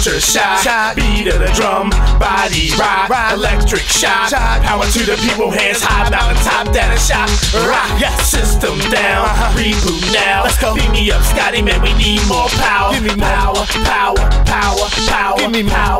shock, shock. beat of the drum, body rock, rock. electric shock. shock, power to the people, hands high, mountain top, that a shock, rock, yeah. system down, uh-huh. reboot now. Let's go. Beat me up, Scotty, man, we need more power. Give me more. power, power, power, power, Give me power.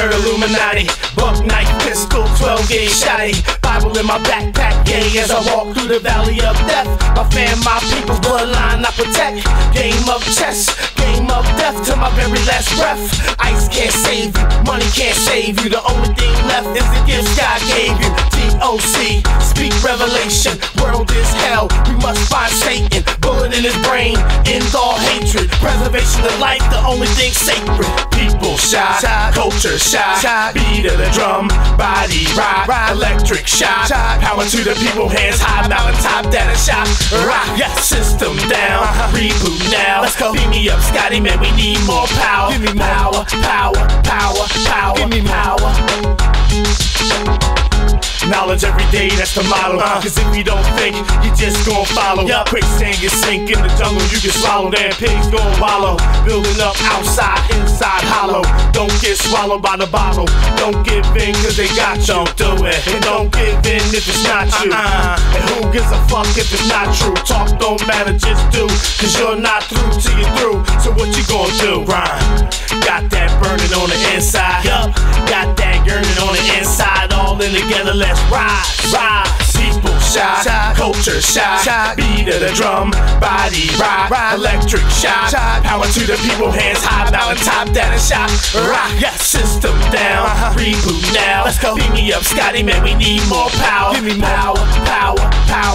33rd Illuminati, buck knife, pistol, 12 gauge shotty. Bible in my backpack, yeah, as I walk through the valley of death. My fam, my people's bloodline, I protect. Game of chess, game of death to my very last breath. Ice can't save you, money can't save you. The only thing left is the gifts God gave you. DOC, speak revelation. World is hell, we must find Satan. Bullet in his brain, ends all hatred. Preservation of life, the only thing sacred. People shot. Culture shot, Shock. beat of the drum, body rock, Rock. electric shock. Shock. Power to the people, hands high, now mountain top, that a shock. Rock, yeah, system down, Uh-huh. reboot now. Let's go. Beat me up, Scotty, man, we need more power. Give me more. power, power, power, power, Give me more. power. Knowledge every day, that's the motto. Uh. Cause if you don't think, you just gon' follow. Yup. Quicksand, you sink in the jungle, you can swallow. Damn pigs gon' wallow. Building up outside, inside hollow. Don't get swallowed by the bottle. Don't give in cause they got you. Don't do it. And don't give in if it's not you. Uh-uh. And who gives a fuck if it's not true? Talk don't matter, just do. Cause you're not through till you're through. So what you gon' do? Grind. Got together, let's ride, ride. People shot, culture shot, beat of the drum, body rock, Rock. electric Shock. power to the people, hands high, mountain top, that a shot, rock, yeah, system down, Uh-huh. reboot now. Let's go. Beat me up, Scotty, man, we need more power, Give me power, power, power,